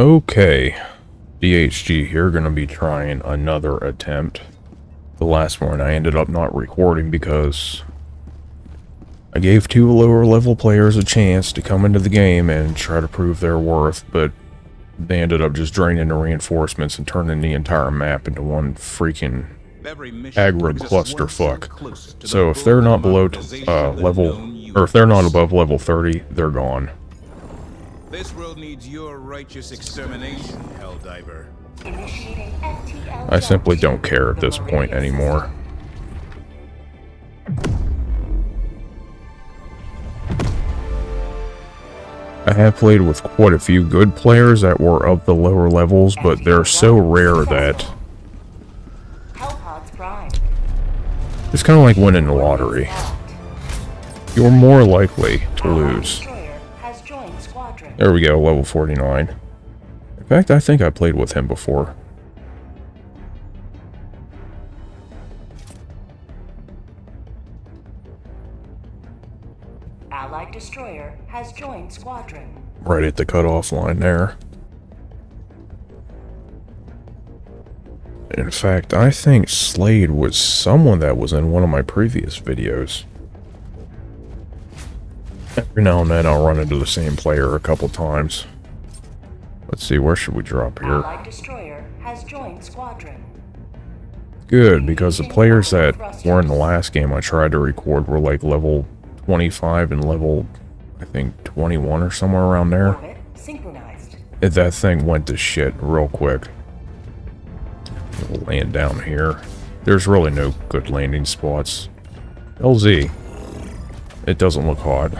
Okay, DHG here, gonna be trying another attempt. The last one I ended up not recording because I gave two lower level players a chance to come into the game and try to prove their worth, but they ended up just draining the reinforcements and turning the entire map into one freaking aggro clusterfuck. So if they're not below uh, level, or if they're not above level 30, they're gone. This world needs your righteous extermination, Helldiver. I simply don't care at this point anymore. I have played with quite a few good players that were of the lower levels, but they're so rare that it's kind of like winning the lottery. You're more likely to lose. There we go, level 49. In fact, I think I played with him before. Allied destroyer has joined squadron. Right at the cutoff line there. In fact, I think Slade was someone that was in one of my previous videos. Every now and then I'll run into the same player a couple times. Let's see, where should we drop here? Has joined squadron. Good, because the players that were in the last game I tried to record were like level 25 and level, I think, 21 or somewhere around there. Synchronized. That thing went to shit real quick. We'll land down here. There's really no good landing spots. LZ. It doesn't look hot.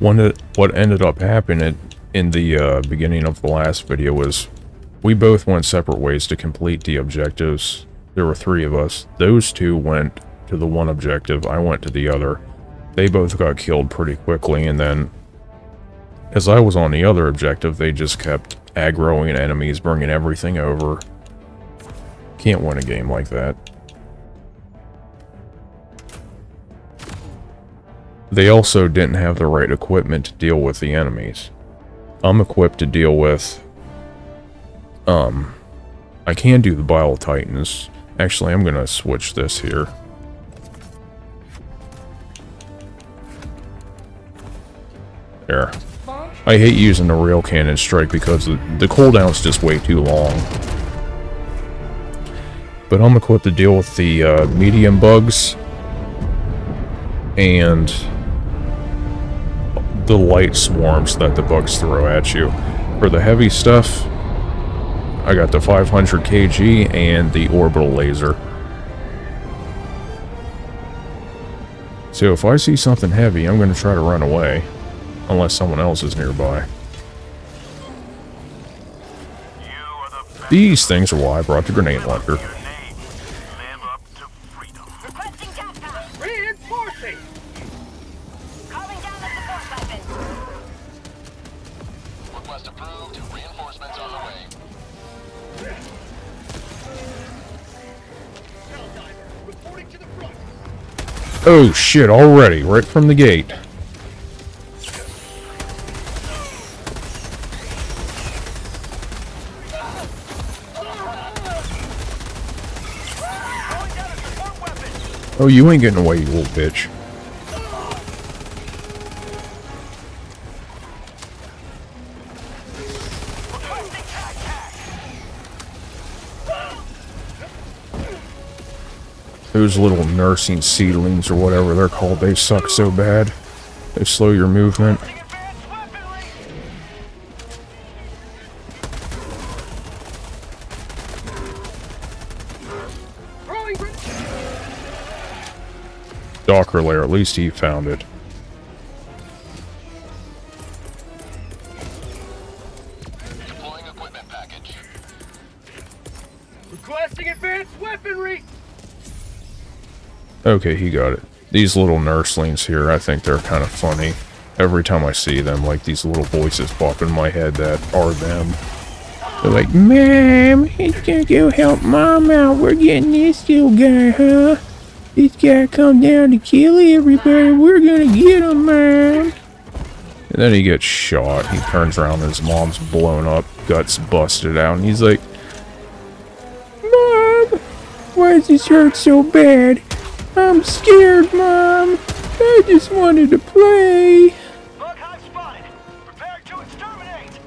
One, what ended up happening in the uh, beginning of the last video was we both went separate ways to complete the objectives. There were three of us. Those two went to the one objective. I went to the other. They both got killed pretty quickly, and then as I was on the other objective, they just kept aggroing enemies, bringing everything over. Can't win a game like that. They also didn't have the right equipment to deal with the enemies. I'm equipped to deal with... Um... I can do the Bile Titans. Actually, I'm gonna switch this here. There. I hate using the rail cannon strike because the, the cooldown's just way too long. But I'm equipped to deal with the uh, medium bugs and the light swarms that the bugs throw at you. For the heavy stuff, I got the 500 kg and the orbital laser. So if I see something heavy, I'm going to try to run away. Unless someone else is nearby. These things are why I brought the grenade launcher. Oh shit, already, right from the gate. Oh, you ain't getting away, you little bitch. Those little nursing seedlings or whatever they're called, they suck so bad. They slow your movement. Docker layer, at least he found it. Okay, he got it. These little nurslings here, I think they're kind of funny. Every time I see them, like these little voices pop in my head that are them. They're like, Mom, he's gonna go help Mom out. We're getting this little guy, huh? This guy come down to kill everybody. We're gonna get him. And And then he gets shot. He turns around, his mom's blown up, guts busted out, and he's like, Mom, why does this hurt so bad? I'm scared, Mom. I just wanted to play. Bug hive spotted. Prepare to exterminate.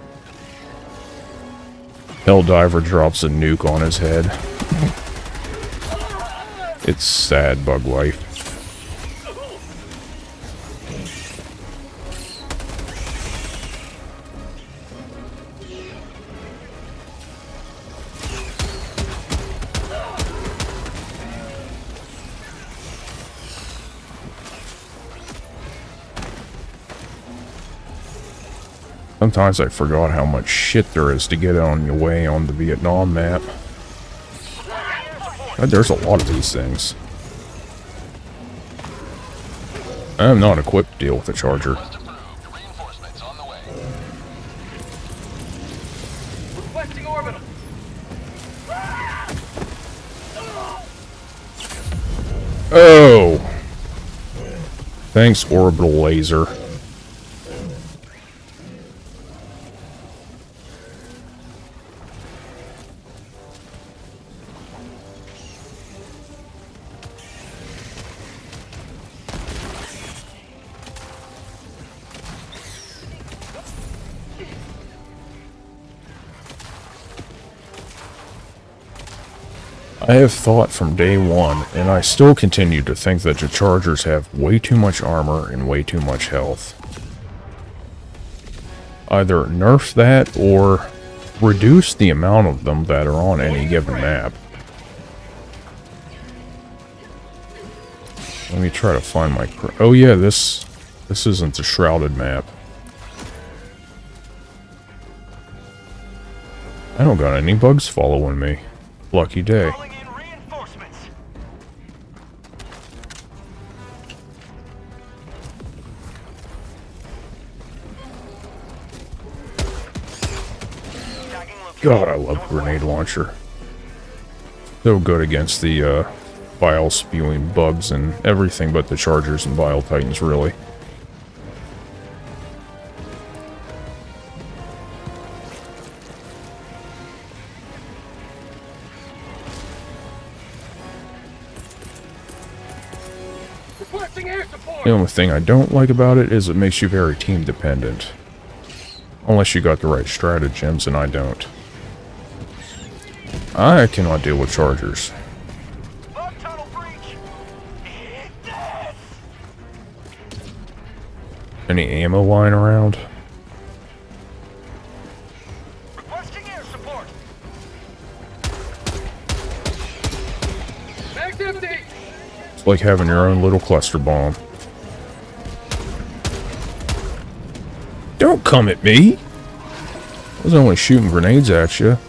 Helldiver drops a nuke on his head. It's sad, Bug Wife. Sometimes I forgot how much shit there is to get on your way on the Vietnam map. God, there's a lot of these things. I am not equipped to deal with a charger. Request approved. Reinforcements on the way. Requesting orbital. Oh! Thanks, orbital laser. I have thought from day one, and I still continue to think that the Chargers have way too much armor and way too much health. Either nerf that or reduce the amount of them that are on any given map. Let me try to find my... Oh yeah, this... This isn't the Shrouded map. I don't got any bugs following me. Lucky day. God, I love grenade launcher. So good against the uh, bile spewing bugs and everything but the chargers and bile titans, really. Requesting air support. The only thing I don't like about it is it makes you very team dependent. Unless you got the right stratagems, and I don't. I cannot deal with chargers. Bug tunnel breach. Any ammo lying around? Requesting air support. It's like having your own little cluster bomb. Don't come at me! I was only shooting grenades at you.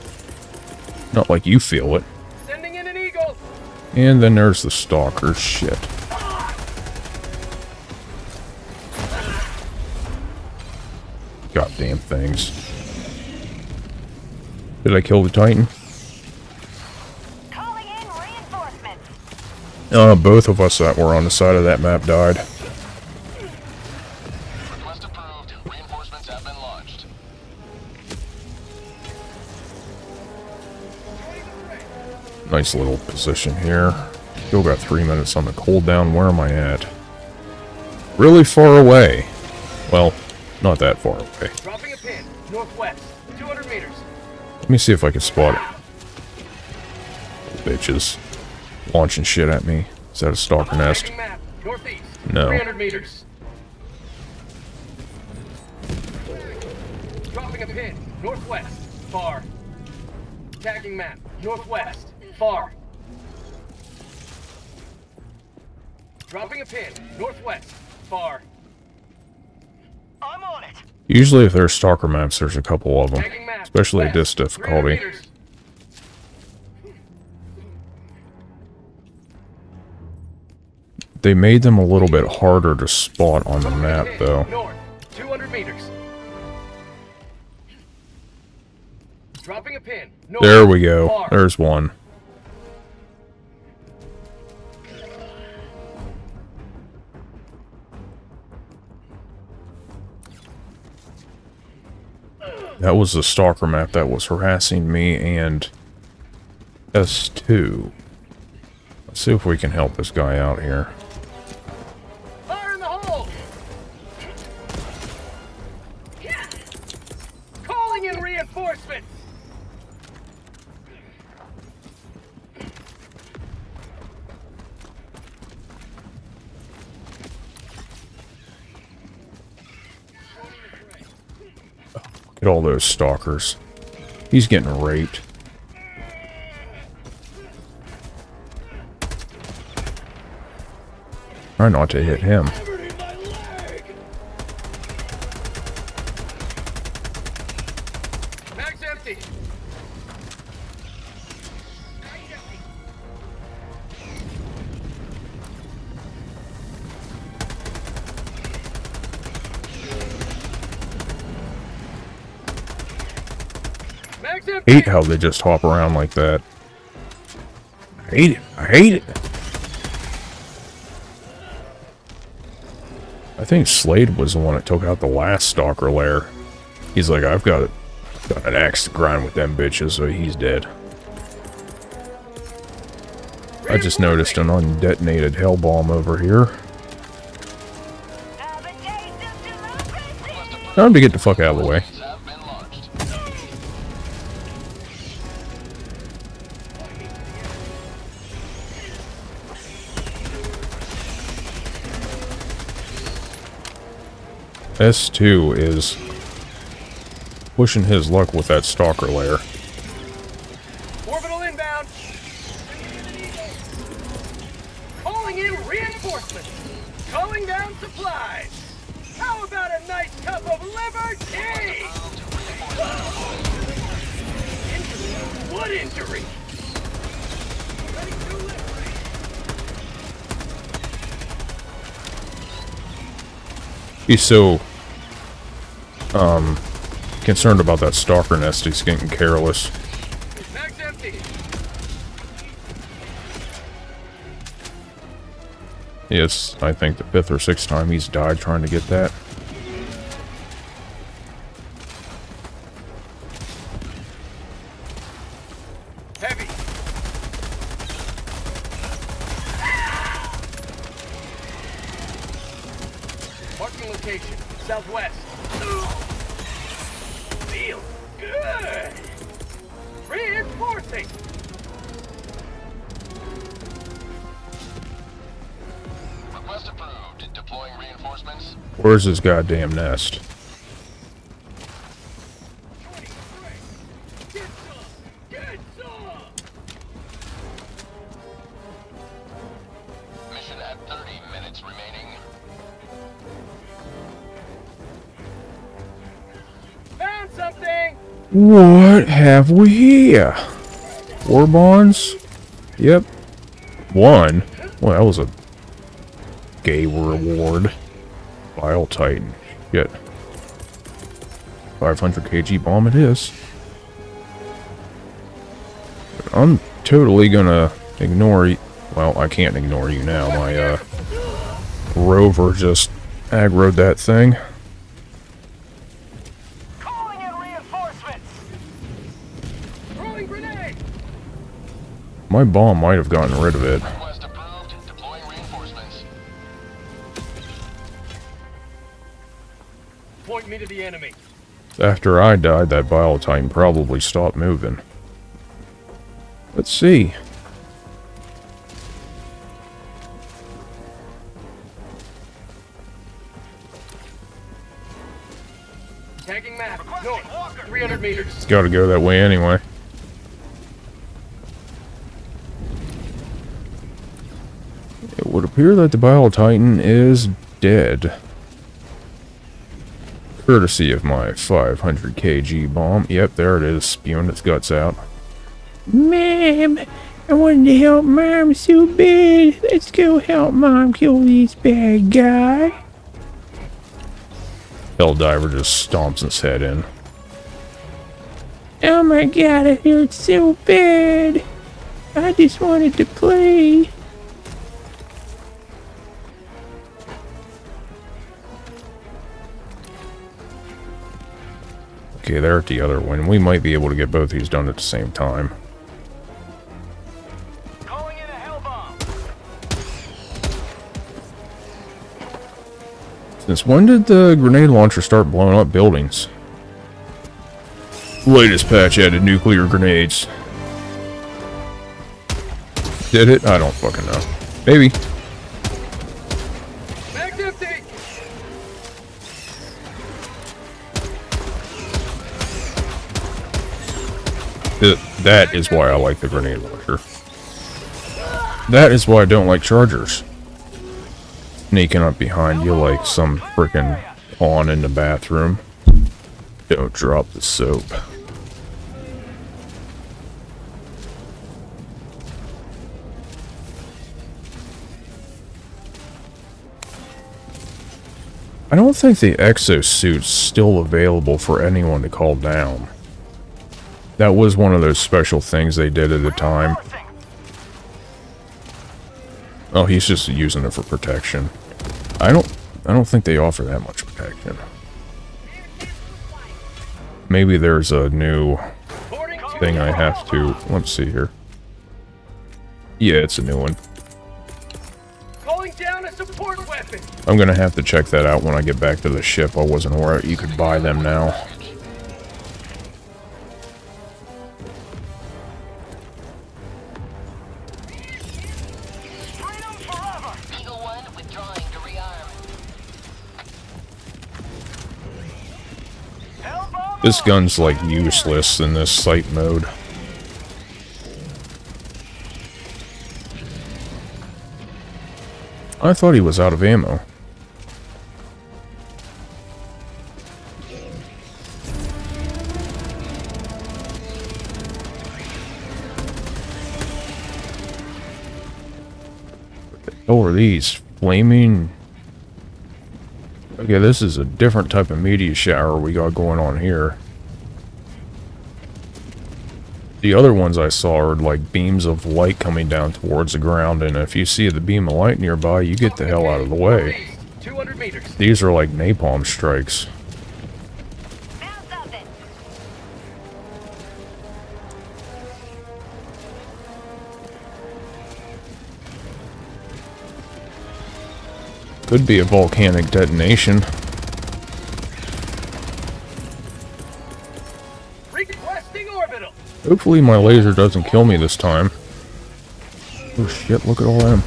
Not like you feel it. Sending in an eagle. And then there's the stalker. Shit. Goddamn things. Did I kill the Titan? Calling in reinforcements. Uh, both of us that were on the side of that map died. Nice little position here. Still got three minutes on the cooldown. Where am I at? Really far away. Well, not that far away. Dropping a pin. Northwest. 200 meters. Let me see if I can spot it. Bitches. Launching shit at me. Is that a stalker nest? Map. Northeast. No. 300 meters. Dropping a pin. Northwest. Far. Tagging map. Northwest. Far. Dropping a pin. Northwest. Far. I'm on it. Usually if there's stalker maps, there's a couple of them. Especially at this difficulty. They made them a little bit harder to spot on the map, though. North. 200 meters. Dropping a pin. North. There we go. There's one. That was the stalker map that was harassing me and S2. Let's see if we can help this guy out here. At all those stalkers. He's getting raped. Try not to hit him. Hate how they just hop around like that. I hate it. I hate it. I think Slade was the one that took out the last stalker lair. He's like, I've got, got an axe to grind with them bitches, so he's dead. I just noticed an undetonated hell bomb over here. Time to get the fuck out of the way. S2 is pushing his luck with that stalker lair. Orbital inbound! Calling in reinforcements! Calling down supplies! How about a nice cup of liberty? Injury? What injury? Ready to liberate. He's so um concerned about that stalker nest he's getting careless. Yes, I think the fifth or sixth time he's died trying to get that. Where's his goddamn nest? Get some. Get some. Mission at 30 minutes remaining. Found something. What have we here? War bonds? Yep. One. Well, that was a gay reward. Bile Titan. Shit. 500 kg bomb it is. I'm totally gonna ignore you. Well, I can't ignore you now. My, uh, rover just aggroed that thing. Calling in reinforcements. Throwing grenade. My bomb might have gotten rid of it. The enemy. After I died, that Titan probably stopped moving. Let's see. Tagging map. North. 300 meters. It's gotta go that way anyway. It would appear that the Bile Titan is dead. Courtesy of my 500 kg bomb. Yep, there it is, spewing its guts out. Mom, I wanted to help Mom so bad. Let's go help Mom kill this bad guy. Helldiver just stomps his head in. Oh my god, it hurts so bad. I just wanted to play. Okay, they're at the other one. We might be able to get both these done at the same time. Calling in a hell bomb. Since when did the grenade launcher start blowing up buildings? Latest patch added nuclear grenades. Did it? I don't fucking know. Maybe. Th- that is why I like the grenade launcher. That is why I don't like chargers. Sneaking up behind you like some frickin' pawn in the bathroom. Don't drop the soap. I don't think the exosuit's still available for anyone to call down. That was one of those special things they did at the time. Oh, he's just using it for protection. I don't I don't think they offer that much protection. Maybe there's a new thing I have to let's see here. Yeah, it's a new one. Calling down a support weapon. I'm gonna have to check that out when I get back to the ship. I wasn't aware you could buy them now. This gun's like useless in this sight mode. I thought he was out of ammo. Oh, are these flaming? Okay, this is a different type of meteor shower we got going on here. The other ones I saw are like beams of light coming down towards the ground, and if you see the beam of light nearby, you get the hell out of the way. East, 200 meters. These are like napalm strikes. Could be a volcanic detonation. Requesting orbital. Hopefully my laser doesn't kill me this time. Oh shit, look at all them.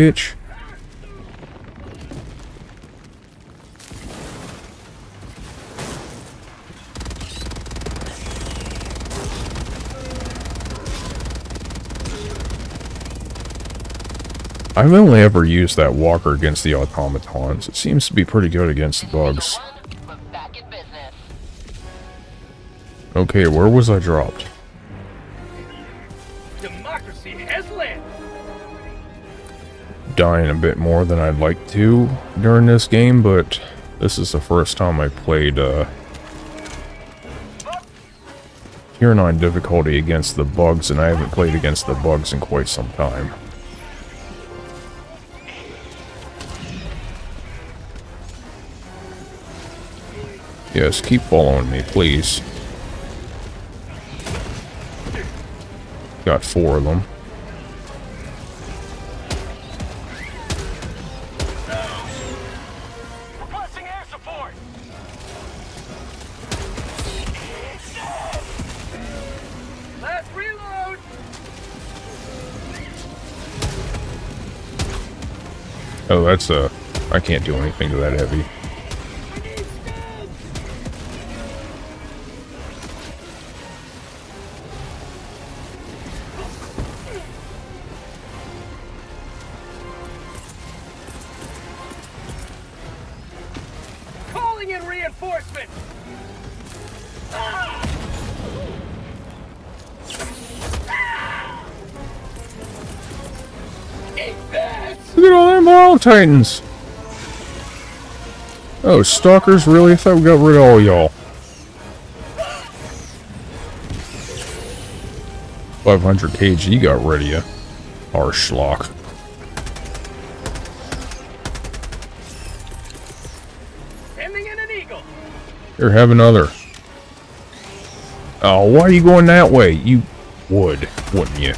Bitch. I've only ever used that walker against the automatons. It seems to be pretty good against the bugs. One, we're back in business. Okay, where was I dropped? Dying a bit more than I'd like to during this game, but this is the first time I played uh, Tier 9 difficulty against the bugs, and I haven't played against the bugs in quite some time. Yes, keep following me, please. Got four of them. Oh, that's uh I can't do anything to that heavy. Titans! Oh, stalkers? Really? I thought we got rid of all y'all. 500 kg you got rid of you. Our schlock. Sending in an eagle! Here, have another. Oh, why are you going that way? You would, wouldn't you?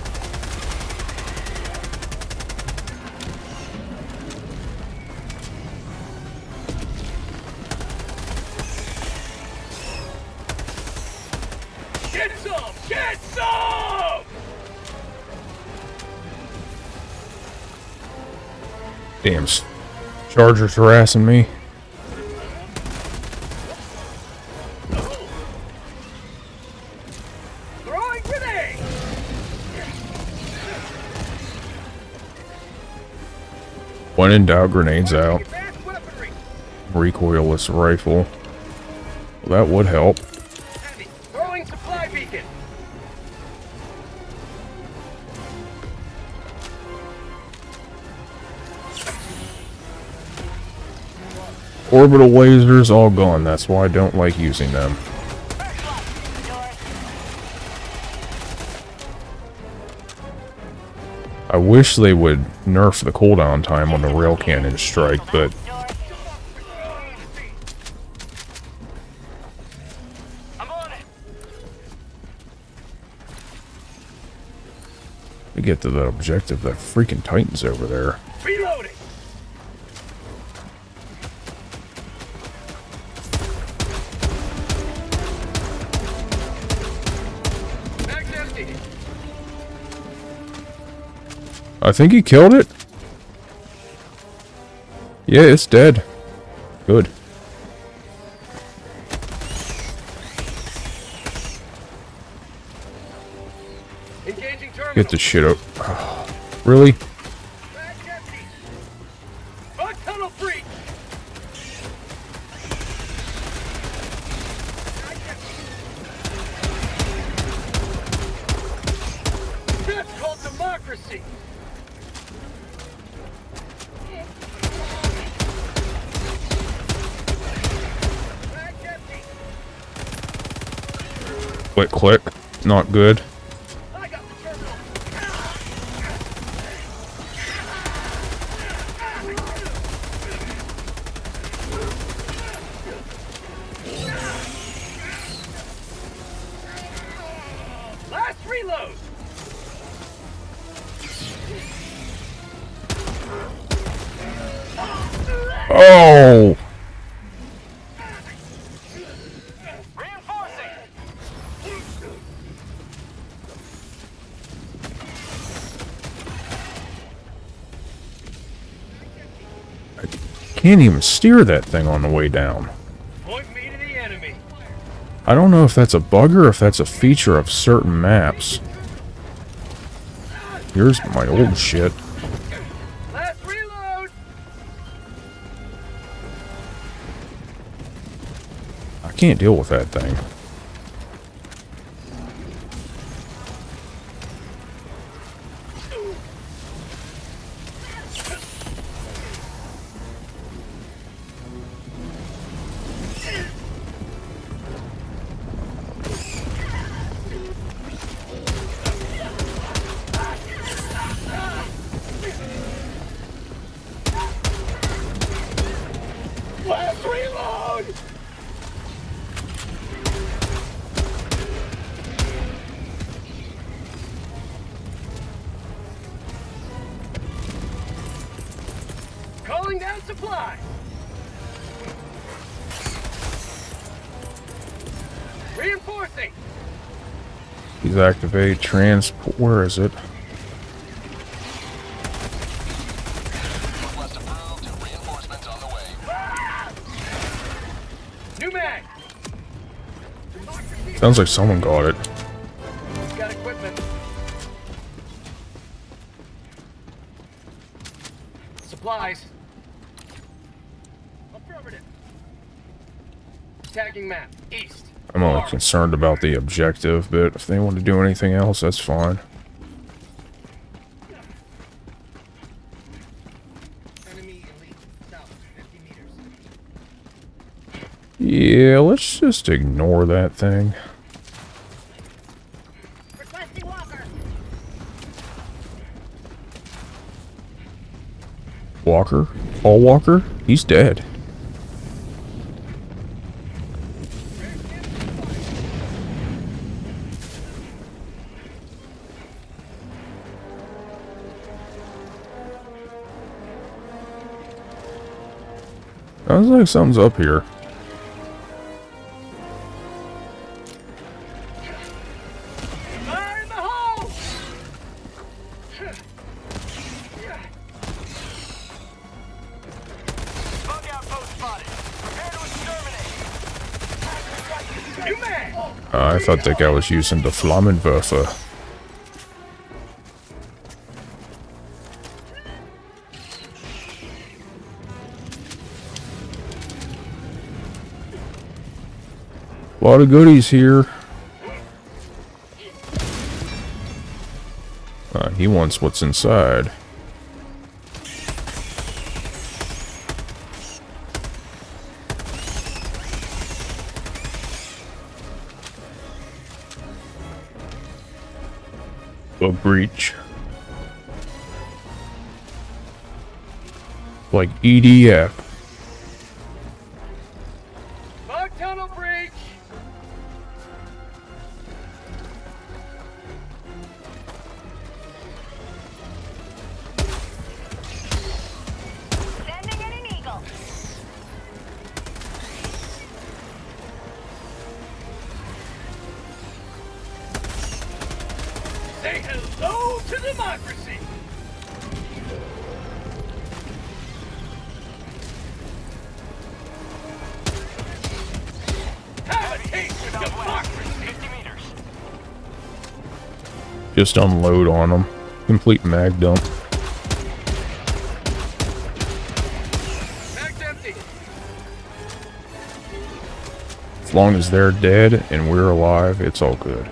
Chargers harassing me. When in doubt, grenades out. Recoilless rifle. Well, that would help. Orbital lasers all gone. That's why I don't like using them. I wish they would nerf the cooldown time on the rail cannon strike, but to get to that objective, that freaking Titan's over there. I think he killed it. Yeah, it's dead. Good. Get the shit up. really? Mag's Click, click. Not good. Can't even steer that thing on the way down. Point me to the enemy. I don't know if that's a bug or if that's a feature of certain maps. Here's my old shit. Reload! I can't deal with that thing. Please activate transport. Where is it? Sounds like someone got it. Got. Supplies. Tagging map. East. I'm only concerned about the objective, but if they want to do anything else, that's fine. Enemy elite. South. 50 meters. Yeah, let's just ignore that thing. Walker. Walker? Paul Walker? He's dead. Sounds like something's up here. Fire in the hole! Bug outpost spotted. Prepare to exterminate. New man! Uh, I thought that guy was using the Flammenwerfer. A lot of goodies here. Uh, he wants what's inside. A breach. Like EDF. Just unload on them. Complete mag dump. As long as they're dead and we're alive, it's all good.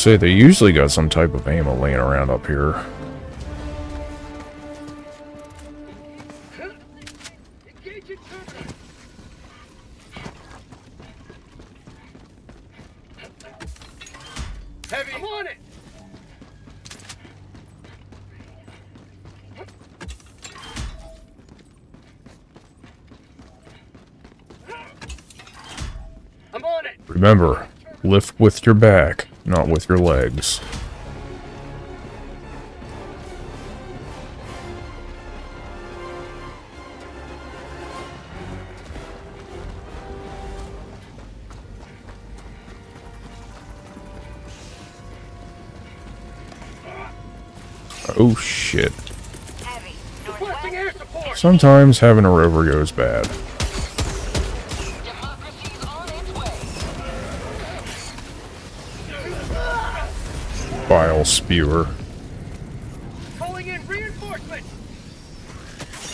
Say, they usually got some type of ammo laying around up here. Engage in terminal. Heavy. I'm on it. I'm on it. Remember, lift with your back, not with your legs. Oh shit. Sometimes having a rover goes bad. Bile spewer. Calling in reinforcements.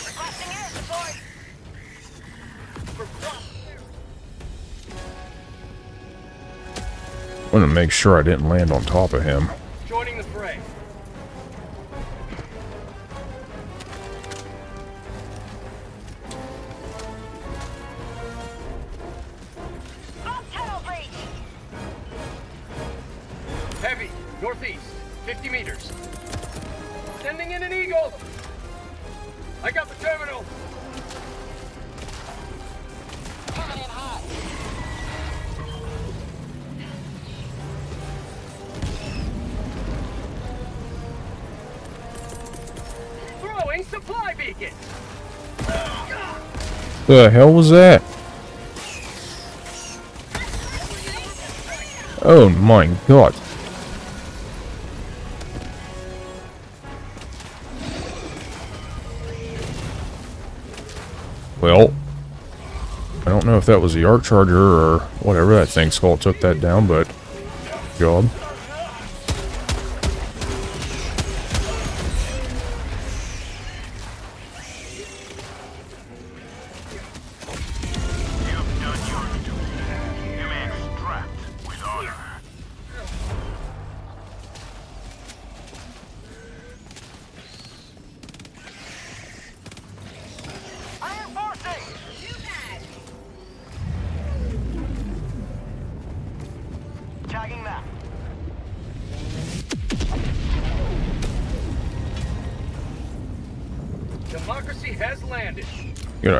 Requesting air support. Want to make sure I didn't land on top of him. The hell was that? Oh my god. Well, I don't know if that was the arc charger or whatever that thing's called took that down, but job.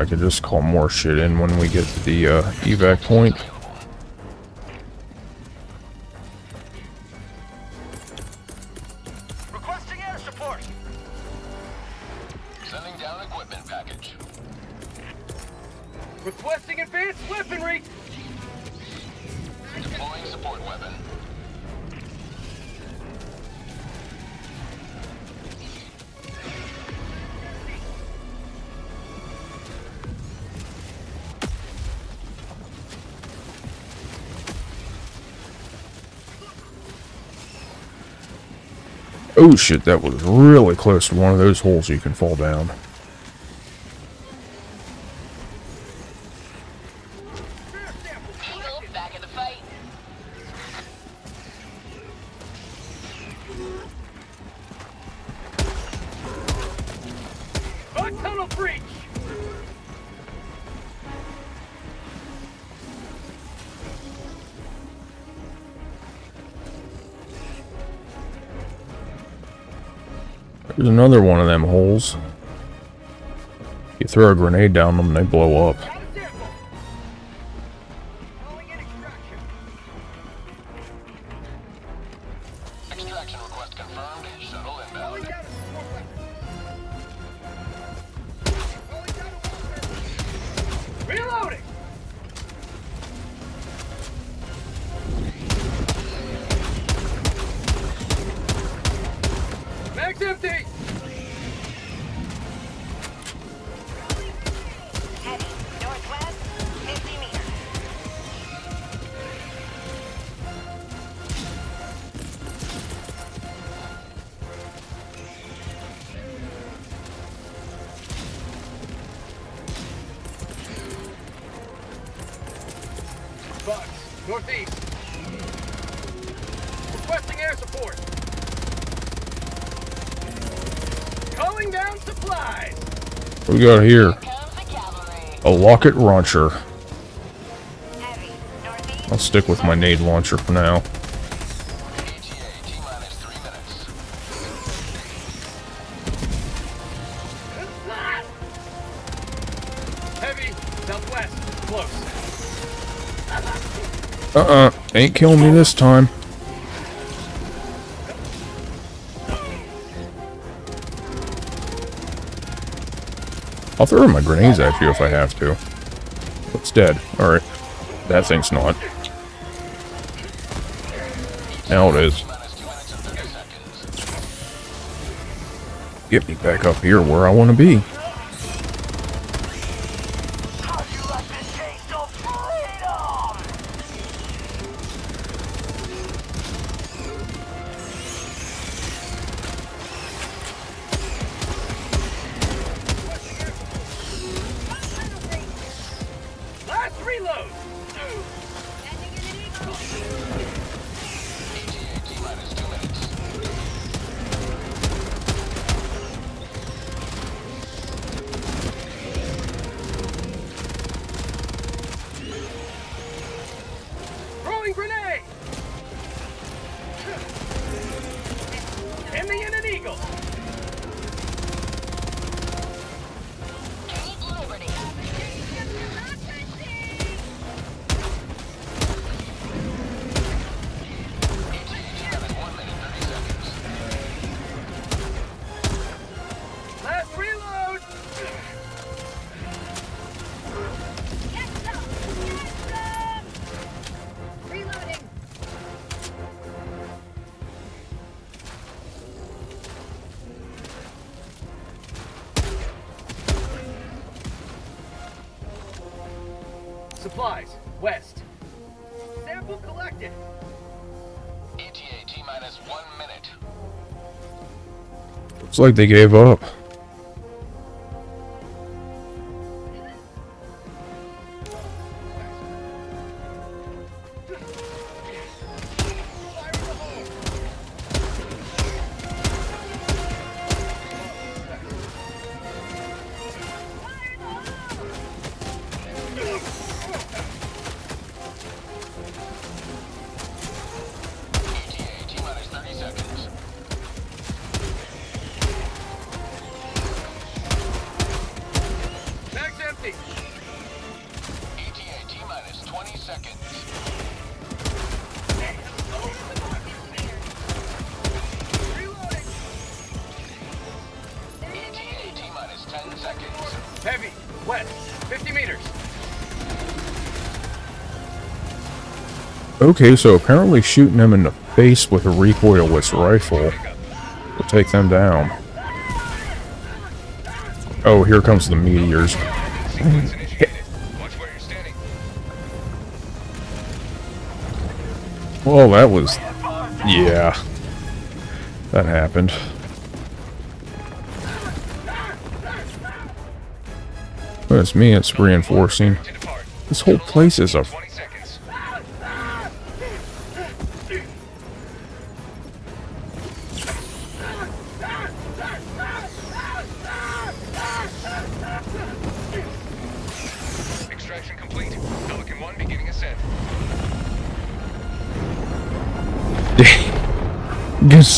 Could just call more shit in when we get to the uh, evac point. Requesting air support. Sending down equipment package. Requesting advanced weaponry. Deploying support weapon. Oh shit, that was really close to one of those holes you can fall down. Another one of them holes. You throw a grenade down them, they blow up. We got here? A locket launcher. I'll stick with my nade launcher for now. Uh-uh, ain't killing me this time. I'll throw my grenades at you if I have to. It's dead. Alright. That thing's not. Now it is. Minus two minutes and 30 seconds. Get me back up here where I want to be. Looks like they gave up. Heavy, west, 50 meters. Okay, so apparently shooting them in the face with a recoilless rifle will take them down. Oh, here comes the meteors. Well, that was... Yeah. That happened. Well, it's me, it's reinforcing. This whole place is a...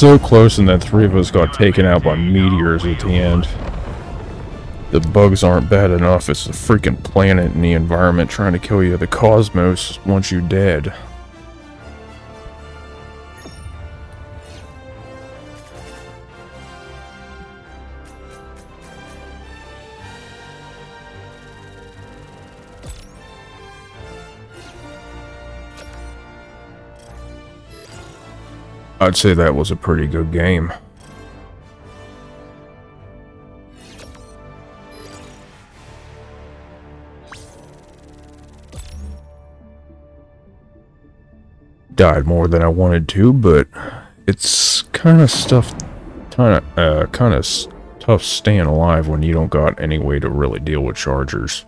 so close and then three of us got taken out by meteors at the end. The bugs aren't bad enough, it's the freaking planet and the environment trying to kill you. The cosmos wants you dead. I'd say that was a pretty good game. Died more than I wanted to, but it's kind of stuff, kind of, uh, kind of tough staying alive when you don't got any way to really deal with chargers.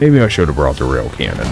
Maybe I should have brought the rail cannon.